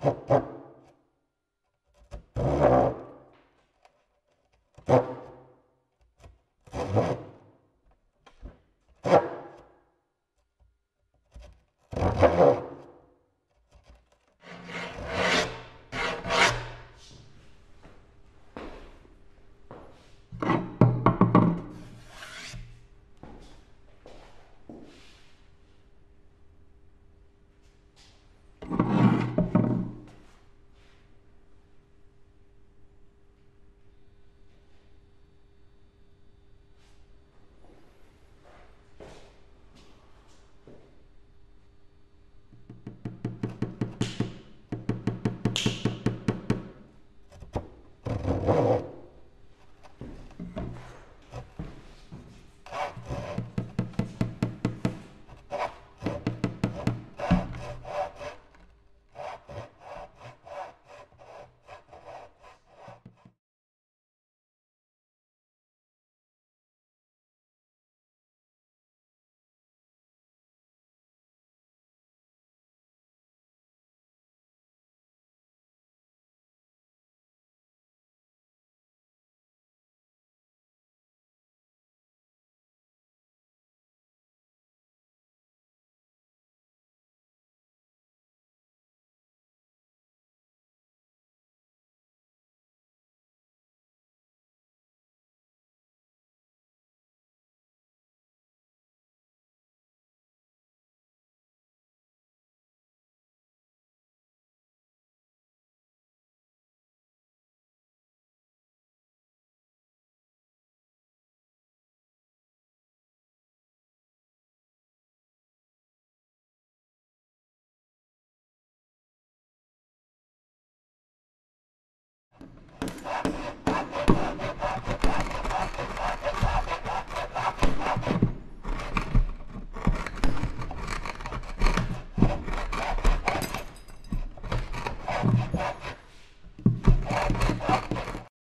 you